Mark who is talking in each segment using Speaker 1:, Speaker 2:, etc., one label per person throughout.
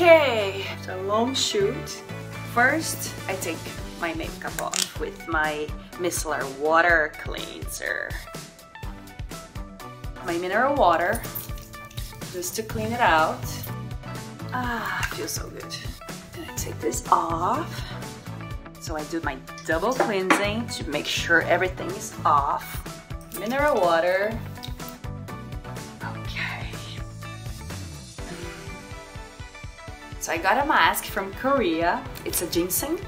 Speaker 1: Okay, it's a long shoot. First, I take my makeup off with my micellar water cleanser. My mineral water, just to clean it out. Ah, feels so good. And I take this off. So I do my double cleansing to make sure everything is off. Mineral water. So I got a mask from Korea. It's a ginseng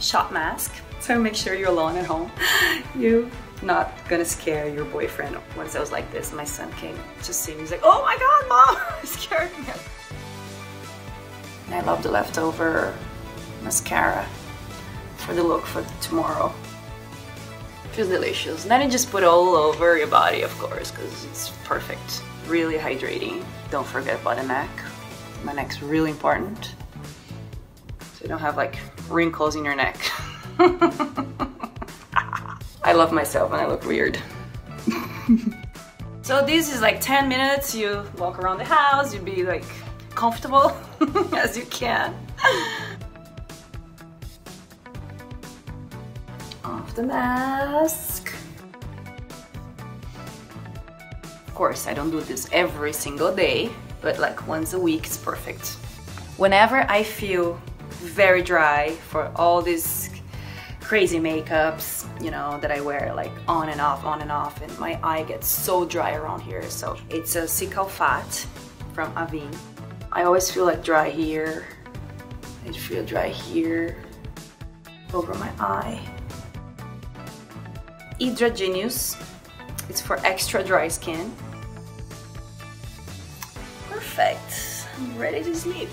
Speaker 1: shot mask. So make sure you're alone at home. You not gonna scare your boyfriend. Once I was like this, my son came to see me. He's like, oh my god, mom, it scared me. I love the leftover mascara for the look for tomorrow. Feels delicious. And then you just put it all over your body, of course, because it's perfect. Really hydrating. Don't forget about the neck. My neck's really important. So you don't have like wrinkles in your neck. I love myself and I look weird. so this is like 10 minutes. You walk around the house, you be like comfortable as you can. Off the mask. Of course, I don't do this every single day, but like once a week is perfect. Whenever I feel very dry for all these crazy makeups, you know, that I wear like on and off, on and off, and my eye gets so dry around here. So it's a Cicalfate from Avène. I always feel like dry here. I feel dry here, over my eye. Hydra Genius. It's for extra dry skin. Perfect. I'm ready to sleep.